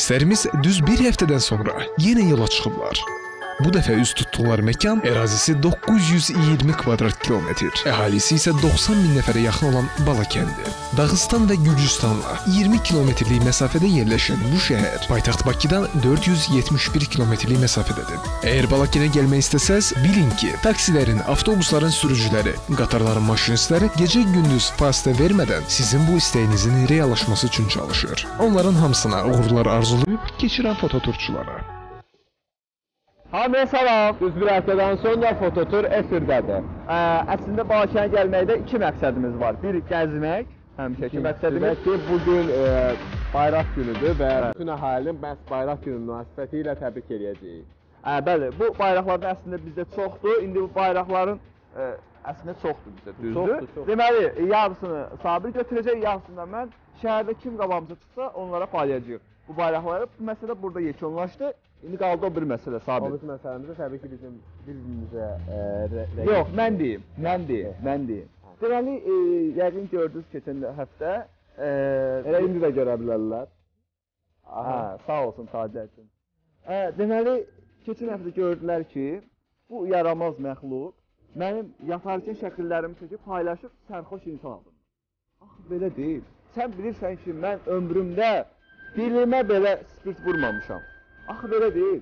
Turistlərimiz düz bir həftədən sonra yenə yola çıxıblar. Bu dəfə üz tutduqları məkan ərazisi 920 kvadrat kilometr, əhalisi isə 90 min nəfərə yaxın olan Balakəndir. Dağıstan və Gürcüstanla 20 kilometrlik məsafədə yerləşən bu şəhər paytaxt Bakıdan 471 kilometrlik məsafədədir. Əgər Balakənə gəlmək istəsəz, bilin ki, taksilərin, avtobusların sürücüləri, qatarların maşinistləri gecə-gündüz pasta vermədən sizin bu istəyinizin reallaşması üçün çalışır. Onların hamısına uğurlar arzulayıb keçirən fototurçulara. Hamıya salam. Düz bir həftədən sonra fototur efirdədir. Ə, əslində Balakənə gəlməkdə iki məqsədimiz var. Bir gəzmək, həmişəki məqsədimiz. ki, bu gün e, bayraq günüdür və bütün əhalinin məhz bayraq günü münasibəti ilə təbrik eləyəcəyik. Ə, bəli, bu bayraqlar əslində bizdə çoxdur. İndi bu bayraqların ə, əslində çoxdur bizdə, düzdür? Çoxdur, çox. Deməli, yarısını Sabir götürəcək, yarısını da mən şəhərdə kim qabağımıza çıxsa onlara paylayacağıq. Bu bayraqları bu məsələ burada yekunlaşdı. İndi qaldı o bir məsələ O Sabir. biz məsələmizdə təbii ki, bizim bir-birimizə e, Yox, mən deyim, mən deyim, mən deyim. Deməli, e, yəqin gördünüz keçən həftə. E, Elə indi də görə bilərlər. Hə, sağ olsun Tacərçin. Hə, deməli, keçən həftə gördülər ki, bu yaramaz məxluq mənim yatarkən şəkillərimi çəkib paylaşıb sərxoş insan aldım. Axı belə deyil. Sən bilirsən ki, mən ömrümdə dilimə belə spirt vurmamışam. Axı belə deyil.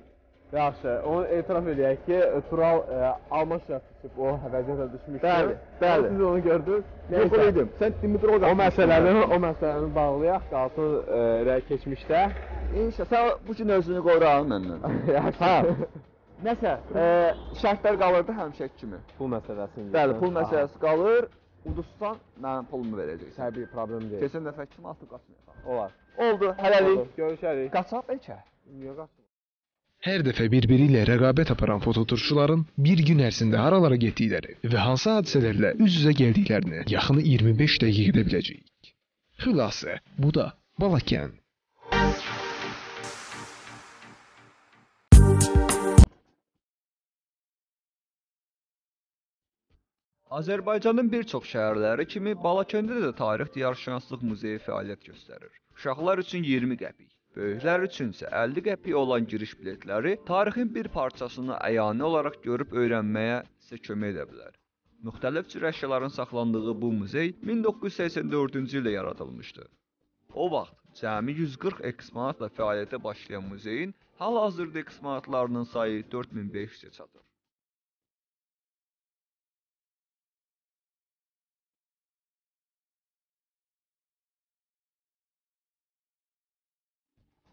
Yaxşı, onu etiraf edək ki, Tural e, alma şəxsi o vəziyyətə düşmüşdü. Bəli, bəli. Siz onu gördünüz. Yox idim. Sən Dimitrov O məsələni, o məsələni bağlayaq, qalsın e, rəy keçmişdə. İnşallah sən bu gün özünü qoyuraq məndən. Yaxşı. Hə. Nəsə, e, şərtlər qalırdı həmişəki kimi. Pul məsələsində. Bəli, pul məsələsi qalır. Udustan mənim pulumu verəcəksən. Təbii problem deyil. Keçən dəfə kim atıb qaçmayacaq. Olar. Oldu, hələlik. Görüşərik. Qaçaq bəlkə. Hər dəfə bir-biri ilə rəqabət aparan fototurçuların bir gün ərzində haralara getdikləri və hansı hadisələrlə üz-üzə gəldiklərini yaxını 25 dəqiqədə biləcəyik. Xülasə, bu da Balakən. Azərbaycanın bir çox şəhərləri kimi Balakəndə də tarix diyarşünaslıq muzeyi fəaliyyət göstərir. Uşaqlar üçün 20 qəpik, böyüklər üçün isə 50 qəpik olan giriş biletləri tarixin bir parçasını əyani olaraq görüb öyrənməyə sizə kömək edə bilər. Müxtəlif cür əşyaların saxlandığı bu muzey 1984-cü ildə yaradılmışdı. O vaxt cəmi 140 eksponatla fəaliyyətə başlayan muzeyin hal-hazırda eksponatlarının sayı 4500-ə çatır.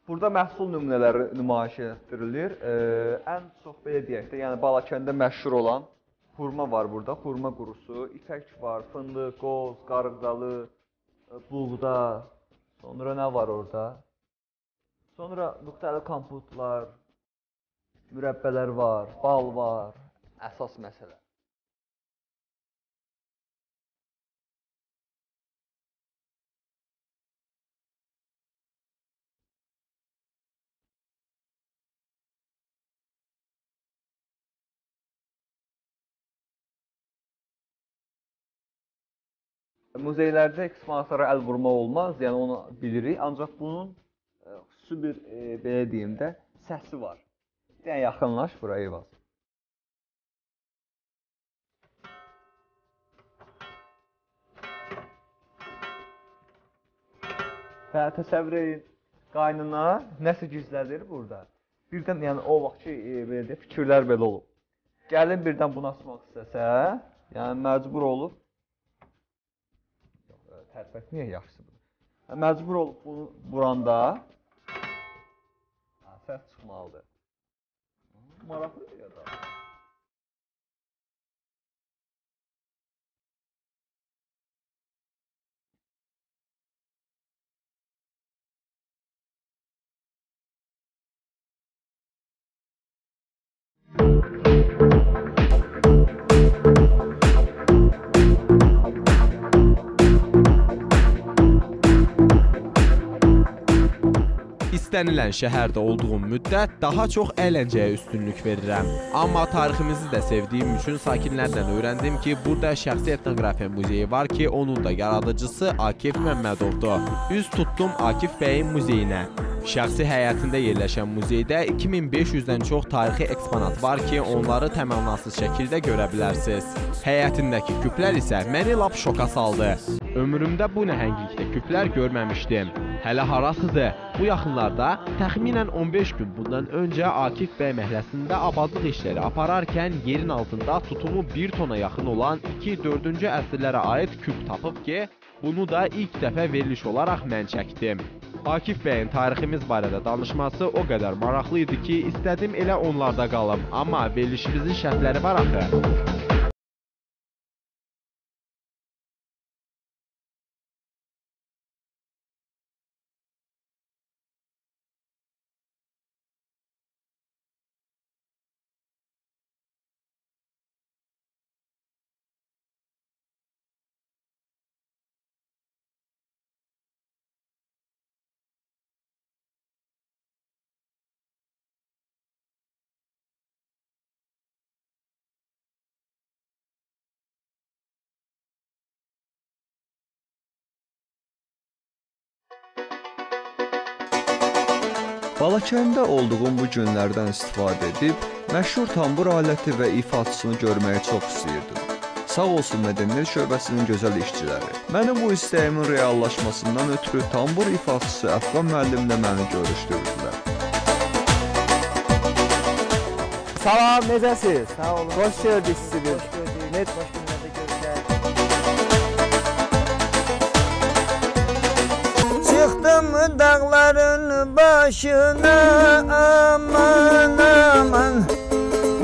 Burada məhsul nümunələri nümayiş etdirilir. Ee, ən çox belə deyək də, yəni Balakəndə məşhur olan xurma var burada. Xurma qurusu, ipək var, fındıq, qoz, qarğıdalı, e, buğda. Sonra nə var orada? Sonra müxtəlif kompotlar, mürəbbələr var, bal var. Əsas məsələ. Muzeylərdə eksponatlara əl vurmaq olmaz, yəni onu bilirik. Ancaq bunun e, xüsusi bir e, belə deyim də səsi var. Yəni yaxınlaş bura Eyvaz. Və təsəvvür edin, qaynına nəsə gizlədir burada. Birdən yəni o vaxt ki, e, belə deyək, fikirlər belə olub. Gəlin birdən bunu açmaq istəsə, yəni məcbur olub tərpət niyə yaxşıdır? Məcbur olub bunu vuranda səs çıxmalıdır. Maraqlıdır İstənilən şəhərdə olduğum müddət daha çox əyləncəyə üstünlük verirəm. Amma tariximizi də sevdiyim üçün sakinlərdən öyrəndim ki, burada şəxsi etnoqrafiya muzeyi var ki, onun da yaradıcısı Akif Məmmədovdur. Üz tutdum Akif bəyin muzeyinə. Şəxsi həyətində yerləşən muzeydə 2500-dən çox tarixi eksponat var ki, onları təmənnasız şəkildə görə bilərsiniz. Həyətindəki küplər isə məni lap şoka saldı. Ömrümdə bu nəhənglikdə küplər görməmişdim. Hələ harasıdır? Bu yaxınlarda təxminən 15 gün bundan öncə Akif bəy məhəlləsində abadlıq işləri apararkən yerin altında tutumu 1 tona yaxın olan 2-4-cü əsrlərə aid küp tapıb ki, bunu da ilk dəfə veriliş olaraq mən çəkdim. Akif bəyin tariximiz barədə danışması o qədər maraqlı idi ki, istədim elə onlarda qalım, amma verilişimizin şərtləri var axı. Balakəndə olduğum bu günlərdən istifadə edib məşhur tambur aləti və ifaçısını görməyi çox istəyirdim. Sağ olsun mədəniyyət şöbəsinin gözəl işçiləri. Mənim bu istəyimin reallaşmasından ötürü tambur ifaçısı Əfqan müəllimlə məni görüşdürdülər. Salam, necəsiz? Sağ olun. Xoş gördük sizi. Hoş gördük. Net Hoş Çıktım dağların başına aman aman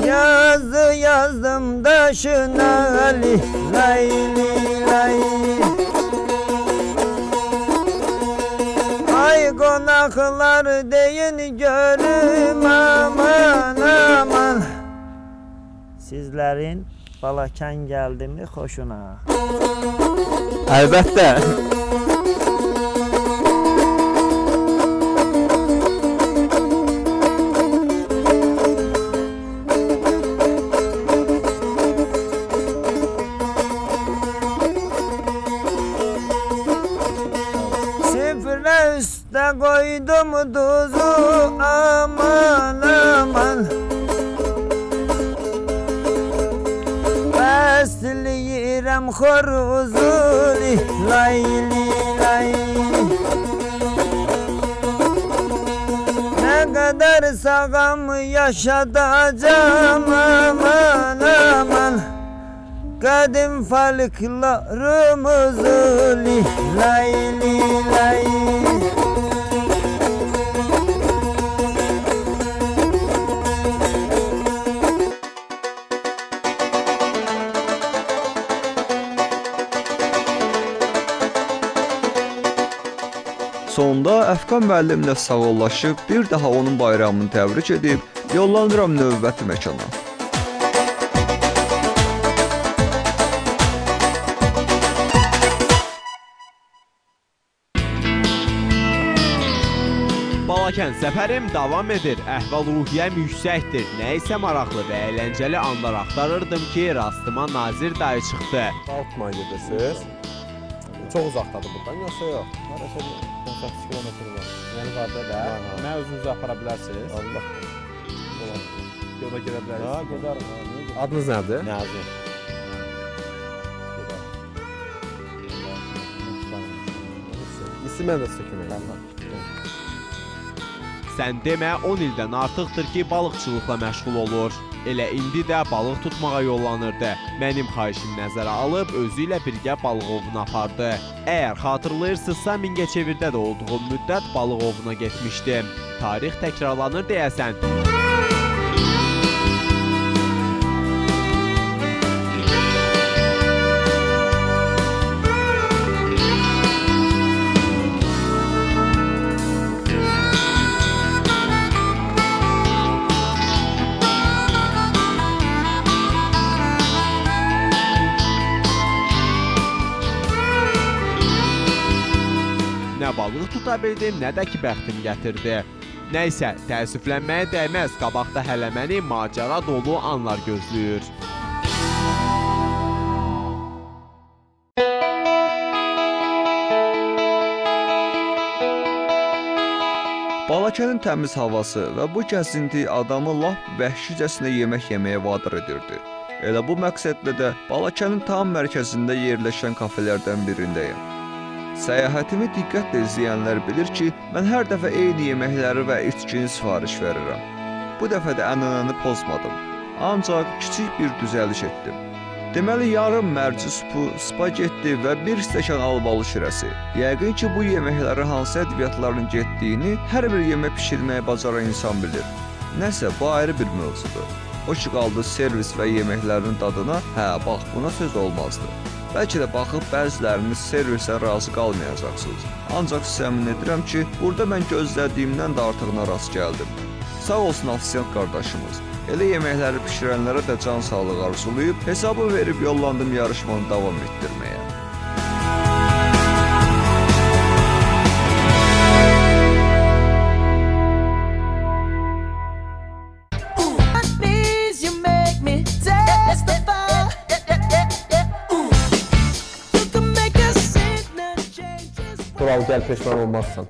Yazı yazdım taşına li lay lay Ay konaklar deyin görüm aman aman Sizlerin Balakan geldi mi hoşuna? Əlbəttə. Koydum tuzu aman aman. Besleyirem horuzu li lay li lay Ne kadar sağam yaşatacağım aman aman. Kadim falıklarımızı li lay li Sonda Əfqan müəllimlə sağollaşıb bir daha onun bayramını təbrik edib yollanıram növbəti məkana. Balakən səfərim davam edir. Əhval-ruhiyyəm yüksəkdir. Nə isə maraqlı və əyləncəli anlar axtarırdım ki, rastıma Nazir dayı çıxdı. Altma gedirsiniz. Çox uzaqdadır burdan, yoxsa yox? Harasa 18 kilometr var. Yəni qarda da. Mənə özünüzü apara bilərsiniz. Allah. Yola gedə bilərsiniz. ha, niyə gedərim? Adınız nədir? Nazim. İsim mən də edirəm. Sən demə 10 ildən artıqdır ki, balıqçılıqla məşğul olur. Elə indi də balıq tutmağa yollanırdı. Mənim xahişimi nəzərə alıb özü ilə birgə balıq ovuna apardı. Əgər xatırlayırsınızsa Mingəçevirdə də olduğum müddət balıq ovuna getmişdim. Tarix təkrarlanır deyəsən. Tuta bildim, nə də ki bəxtim gətirdi. Nəysə, təəssüflənməyə dəyməz. Qabaqda hələ məni macəra dolu anlar gözləyir. Balakənin təmiz havası və bu gəzinti adamı lap vəhşicəsinə yemək yeməyə vadar edirdi. Elə bu məqsədlə də Balakənin tam mərkəzində yerləşən kafelərdən birindəyəm. Səyahətimi diqqətlə izləyənlər bilir ki, mən hər dəfə eyni yeməkləri və içkini sifariş verirəm. Bu dəfə də ənənəni pozmadım. Ancaq kiçik bir düzəliş etdim. Deməli yarım mərci supu, spagetti və bir stəkan albalı şirəsi. Yəqin ki, bu yeməkləri hansı ədviyyatların getdiyini hər bir yemək bişirməyi bacaran insan bilir. Nəsə, bu ayrı bir mövzudur. O ki qaldı servis və yeməklərin dadına, hə, bax buna söz olmazdı. Bəlkə də baxıb bəziləriniz servisə razı qalmayacaqsınız. Ancaq sizə əmin edirəm ki, burada mən gözlədiyimdən də artığına rast gəldim. Sağ olsun ofisiant qardaşımız. Elə yeməkləri bişirənlərə də can sağlığı arzulayıb hesabı verib yollandım yarışmanı davam etdirməyə. His Tural gəl peşman olmazsan.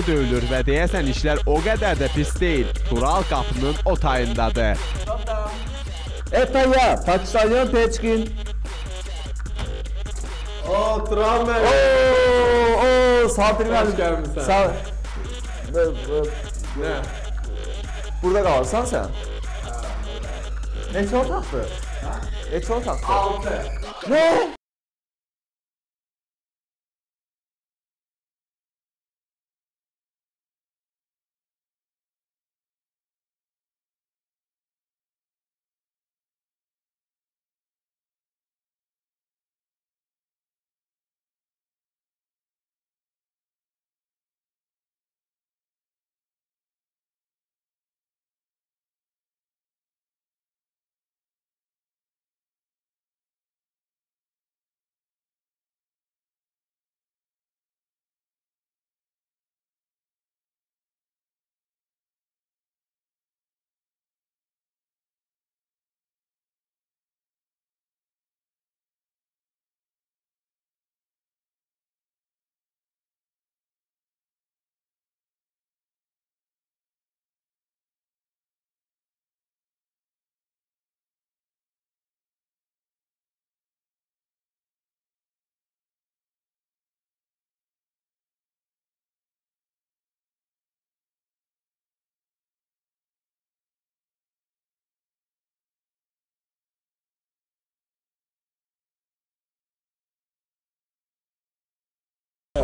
qapı döyülür və deyəsən işlər o qədər də pis deyil. Tural qapının o tayındadır. Это я, почтальон Печкин. O, Tural mən. Oo, oo, Sabir Hoş müəllim. gəlmisən. Sağ Bö- bö- Nə? Burada qalırsan sən? Neçə otaqdır? Neçə otaqdır? 6. Nə?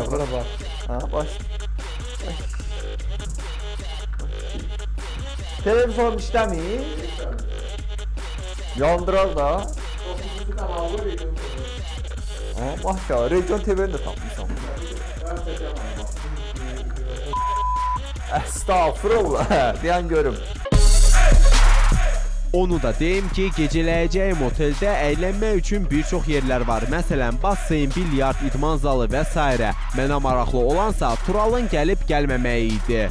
Bura bax. Ha, baş. Televizyon işləmir? Yandıraq da. 9-cu kanalda video. Ha, bax ya, region TV-ni də tapmışam. Estağfurullah. Deyən görüm. Onu da deyim ki, gecələyəcəyim oteldə əylənmək üçün bir çox yerlər var. Məsələn, basseyn, bilyard, idman zalı və s. Mənə maraqlı olansa Turalın gəlib gəlməməyi idi.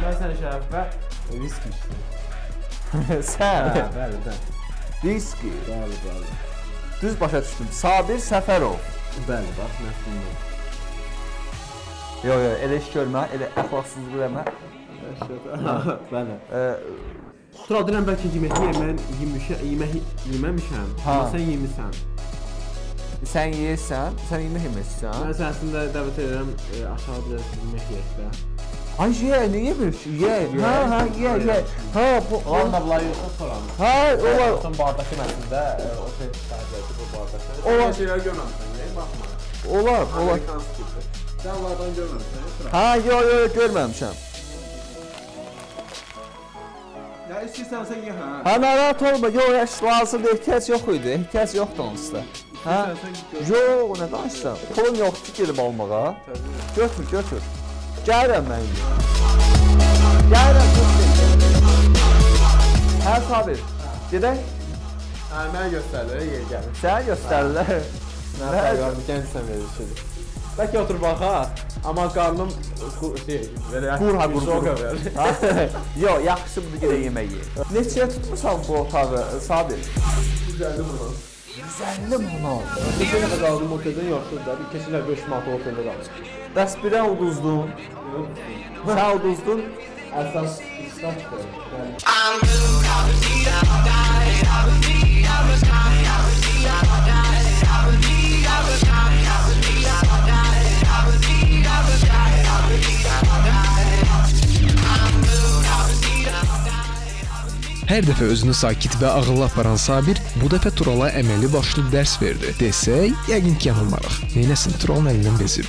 Mən sənə şərəfə viski içdim. Sən Bəli, bəli. diski. Bəli, bəli. Düz başa düşdüm. Sabir Səfərov. Bəli, bax, məfhumdur. Yo yo, elə iş görmə, elə əxlaqsızlıq eləmə. Bəli. Tural deyirəm bəlkə yemək yemən, yemişə, yemək yeməmişəm. Ha. Amma sən yemisən. sən yeyirsən, sən yemək yemirsən. Mən səni əslində dəvət edirəm e, aşağı biraz yemək yeyək də. Ay ye, nə yemirsən? Ye. Hə, hə, ye, ye. Hə, bu Onunla bunlar yoxsa soran. Hə, olar. Son bardakın əslində e, otel sahibləri bu bardakı. Olar. Şeylər görməmisən, yəni baxma. Olar, olar. Sən onlardan görməmisən. Ha, yo yo yo, görməmişəm. İstəyirsənsə ye hə. Ha, narahat olma. Yo, heç lazım deyil, ehtiyac yox idi. Ehtiyac yoxdur onsuzda. Hə? Yox, nə danışsan? Pulum yoxdur gedib almağa. Götür, götür. Gəlirəm mən. Gəlirəm, götür. Hə, Sabir. Gedək. Hə, mənə göstərlər, ye gəl. Sənə göstərirlər. Nə fərqi gəncsən verir şey. Bəlkə otur baxa, amma qarnım qu- şey, belə Qur ha, qur, şoka qur. verir. Ha? Yo, yaxşısı budur gedək yemək ye. Neçəyə tutmusan bu otağı, Sabir? Güzeldi bunu. 150 manat. Keçən dəfə qaldım oteldən yaxşıdır da. Bir keçən dəfə 5 manat oteldə qaldım. Bəs birə uduzdun. Sən uduzdun. Əsas israfdır. Yəni Hər dəfə özünü sakit və ağıllı aparan Sabir bu dəfə Turala əməli başlı dərs verdi. Desək, yəqin ki, yanılmarıq. Neynəsin Turalın əlindən bezib.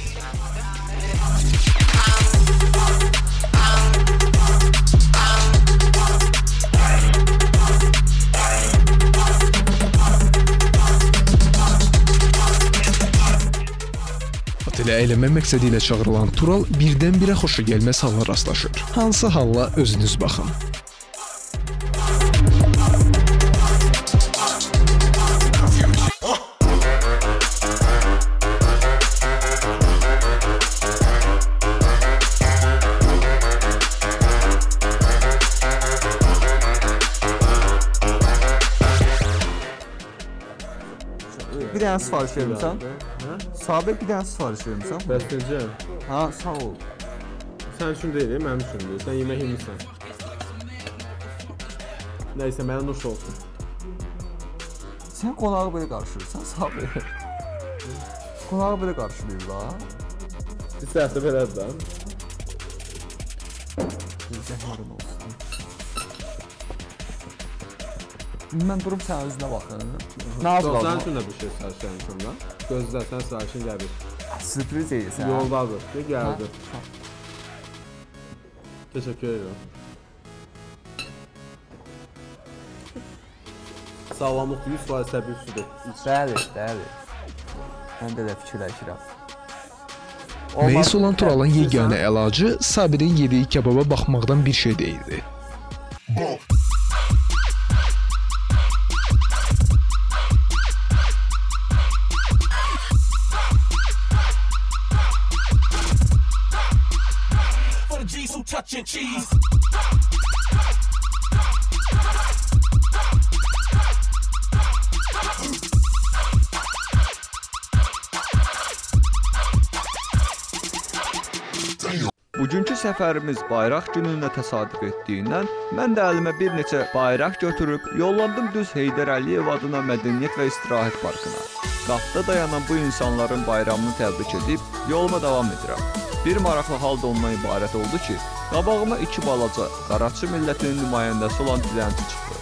Otelə əylənmə məqsədi ilə çağırılan Tural birdən-birə xoşa gəlməz hala rastlaşır. Hansı halla özünüz baxın. Sifariş vermisən? Sabir bir dənə sifariş vermisən? Bəs necə? Ha, sağ ol. Sən üçün deyil, mənim üçündür. Sən yemək yemirsən. Nəysə, mənə nuş olsun. Sən qonağı belə qarşılayırsan, Sabir. Qonağı belə qarşılayırlar. İstərsə belədir də. Zəhmərin olsun. Mən durub sənin üzünə baxım. Nə Yox, sənin yapalım? üçün də bir şey vermişəm da. Gözlə, sən sifarişin gəlir. Sürpriz edirsən. Yoldadır. Ne gəldi? Ha? Teşekkür ederim. Sağlamlıq 100% təbii sudur. Bəli, bəli. Mən də elə fikirləşirəm. Meis olan Turalın yeganə əlacı Sabirin yediyi kebaba baxmaqdan bir şey deyildi. For səfərimiz bayraq gününə təsadüf etdiyindən mən də əlimə bir neçə bayraq götürüb yollandım düz Heydər Əliyev adına Mədəniyyət və İstirahət Parkına. Qapıda dayanan bu insanların bayramını təbrik edib yoluma davam edirəm. Bir maraqlı hal da ondan ibarət oldu ki, qabağıma iki balaca Qaraçı millətinin nümayəndəsi olan dilənçi çıxdı.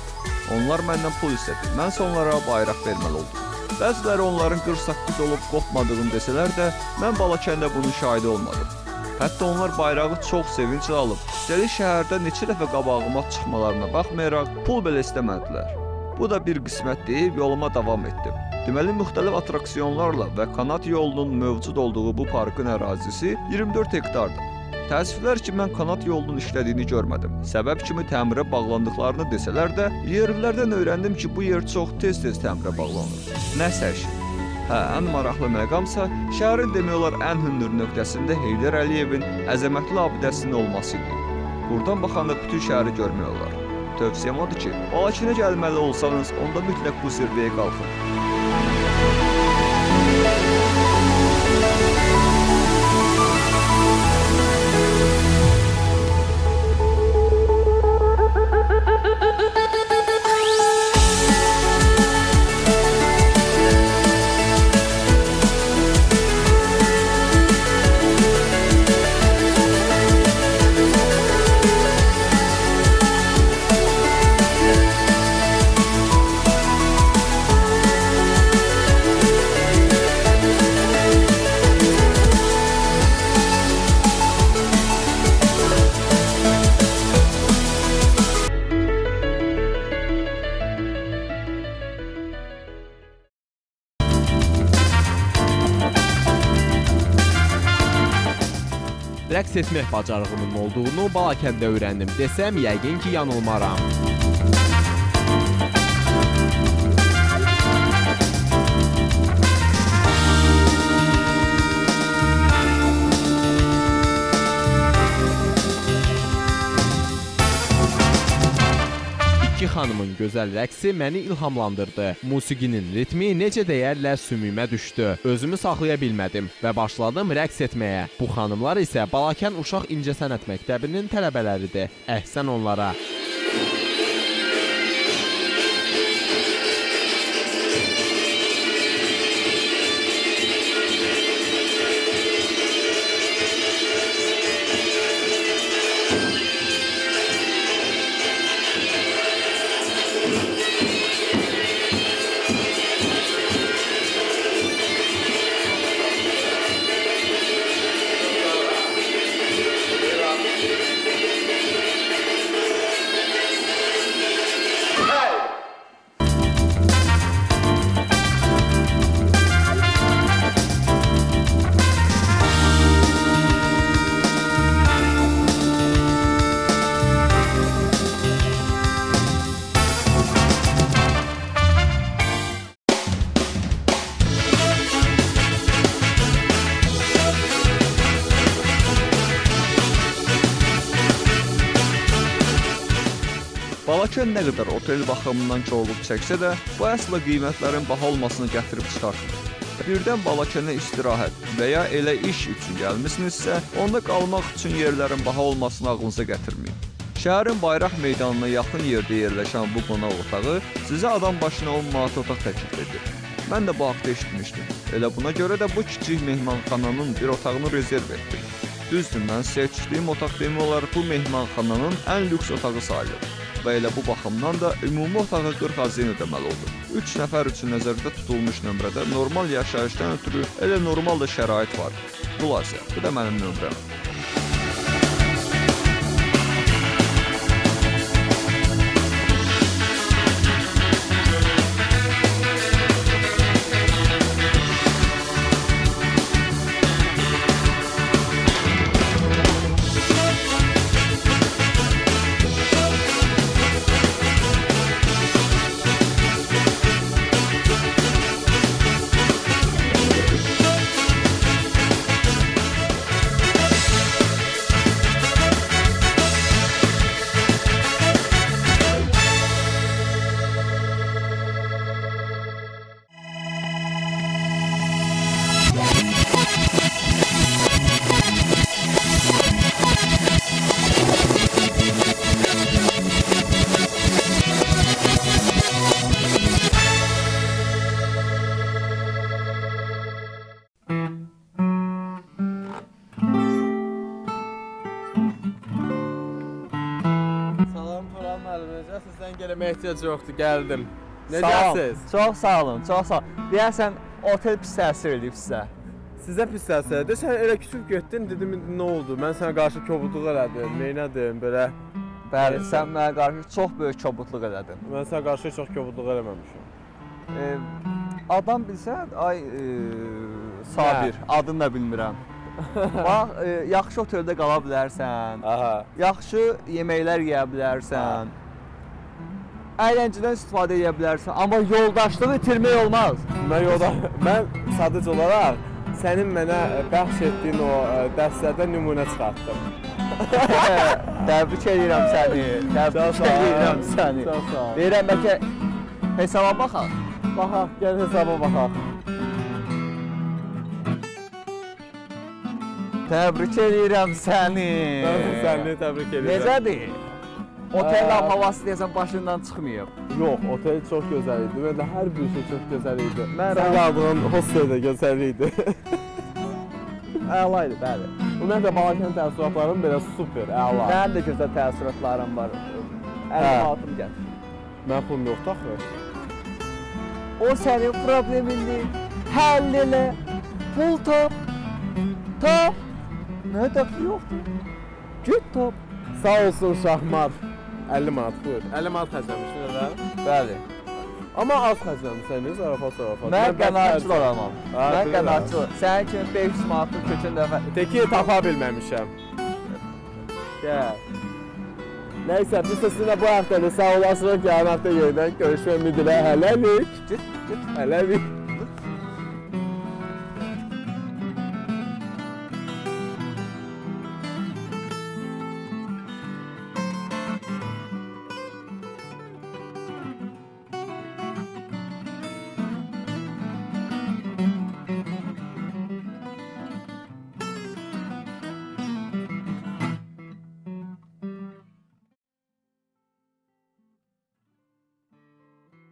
Onlar məndən pul istədi. Mən isə onlara bayraq verməli oldum. Bəziləri onların 48 olub qopmadığını desələr də, mən Balakəndə bunun şahidi olmadım. Hətta onlar bayrağı çox sevinclə alıb, üstəlik şəhərdə neçə dəfə qabağıma çıxmalarına baxmayaraq pul belə istəmədilər. Bu da bir qismət deyib yoluma davam etdim. Deməli müxtəlif attraksiyonlarla və kanat yolunun mövcud olduğu bu parkın ərazisi 24 hektardır. Təəssüflər ki, mən kanat yolunun işlədiyini görmədim. Səbəb kimi təmirə bağlandıqlarını desələr də, yerlilərdən öyrəndim ki, bu yer çox tez-tez təmirə bağlanır. Nəsə işi. Hə, ən maraqlı məqamsa şəhərin demək olar ən hündür nöqtəsində Heydər Əliyevin əzəmətli abidəsinin olması idi. Buradan baxanda bütün şəhəri görmək olar. Tövsiyəm odur ki, Balakənə gəlməli olsanız, onda mütləq bu zirvəyə qalxın. Etmək bacarığımın olduğunu Balakəndə öyrəndim desəm, yəqin ki, yanılmaram. Xanımın gözəl rəqsi məni ilhamlandırdı. Musiqinin ritmi necə deyərlər sümüyümə düşdü. Özümü saxlaya bilmədim və başladım rəqs etməyə. Bu xanımlar isə Balakən Uşaq İncəsənət Məktəbinin tələbələridir. Əhsən onlara. Balakən nə qədər otel baxımından korluq çəksə də, bu əsla qiymətlərin baha olmasını gətirib çıxartmır. Birdən Balakənə istirahət və ya elə iş üçün gəlmisinizsə, onda qalmaq üçün yerlərin baha olmasını ağlınıza gətirməyin. Şəhərin Bayraq meydanına yaxın yerdə yerləşən bu qonaq otağı sizə adam başına 10 manat otaq təklif edir. Mən də bu haqda eşitmişdim. Elə buna görə də bu kiçik mehmanxananın bir otağını rezerv etdim. Düzdür, mən seçdiyim otaq demək olar bu mehmanxananın ən lüks otağı sayılır və elə bu baxımdan da ümumi otağa 40 azin ödəməli oldu. 3 nəfər üçün nəzərdə tutulmuş nömrədə normal yaşayışdan ötürü elə normal da şərait var. Xülasə, bu da mənim nömrəm. Eləməyə ehtiyac yoxdur, gəldim. Necəsiz? Çox sağ olun, çox sağ olun. Deyəsən otel pis təsir edib sizə. Sizə pis səslədi. Sən elə küsüb getdin, dedim nə oldu? Mən sənə qarşı kobudluq elədim. Neynədim belə? Bəli, sən mənə qarşı çox böyük kobudluq elədin. Mən sənə qarşı çox kobudluq eləməmişəm. E, adam bilsən, ay e, Sabir, adını da bilmirəm. Bax, e, yaxşı oteldə qala bilərsən. Aha. Yaxşı yeməklər yeyə bilərsən. Əyləncədən istifadə edə bilərsən, amma yoldaşlığı itirmək olmaz. Mən yolda mən sadəcə olaraq sənin mənə bəxş etdiyin o ə, dərslərdən nümunə çıxartdım. Təbrik edirəm səni. Təbrik edirəm səni. Deyirəm bəlkə hesaba baxaq. Baxaq, gəl hesaba baxaq. Təbrik edirəm səni. Mən səni təbrik edirəm. Necədir? Otel havası deyəsən başından çıxmayıb. Yox, otel çox gözəl idi. Ümumiyyətlə hər bir şey çox gözəl idi. Sən qaldığın hostel də gözəl idi. Əla idi, bəli. Ümumiyyətlə Balakən təəssüratların belə super, əla. Mənim də gözəl təəssüratlarım var. Hə. 50 manatım gətir. Mən pulum yoxdur axı. O sənin problemindir. Həll elə. Pul tap. Tap. Nə dəxli yoxdur. Git tap. Sağ olsun Şahmat. 50 manat buyur. 50 manat xərcləmişdin elə? Bəli. Amma az xərcləmisən, zarafat zarafat. Mən qənaətçil adamam. Mən qənaətçil. Sənin kimi 500 manatlıq keçən dəfə Teki tapa bilməmişəm. Gəl. Nəysə, biz də sizinlə bu həftə də sağ olasınız. Gələn həftə yenidən görüşmək ümidi ilə hələlik. Hələlik.